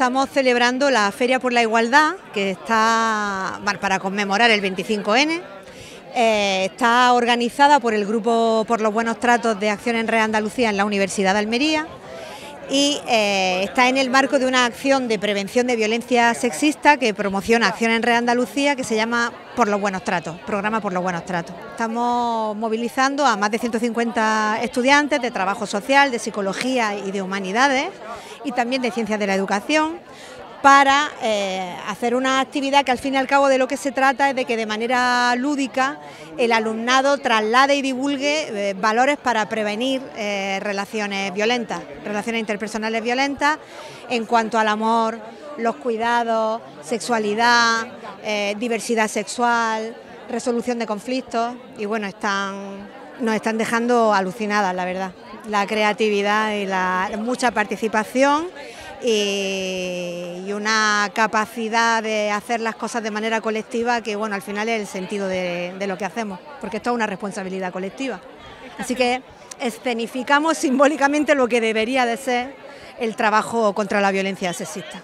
estamos celebrando la Feria por la Igualdad, que está para conmemorar el 25N. Eh, está organizada por el Grupo por los Buenos Tratos de Acción en Red Andalucía en la Universidad de Almería y eh, está en el marco de una acción de prevención de violencia sexista que promociona Acción en Red Andalucía que se llama Por los Buenos Tratos, programa Por los Buenos Tratos. Estamos movilizando a más de 150 estudiantes de trabajo social, de psicología y de humanidades y también de ciencias de la educación para eh, hacer una actividad que al fin y al cabo de lo que se trata es de que de manera lúdica el alumnado traslade y divulgue eh, valores para prevenir eh, relaciones violentas, relaciones interpersonales violentas en cuanto al amor, los cuidados, sexualidad, diversidad sexual, resolución de conflictos y bueno, están, nos están dejando alucinadas la verdad, la creatividad y la mucha participación y, una capacidad de hacer las cosas de manera colectiva que bueno al final es el sentido de, de lo que hacemos, porque esto es una responsabilidad colectiva. Así que escenificamos simbólicamente lo que debería de ser el trabajo contra la violencia sexista.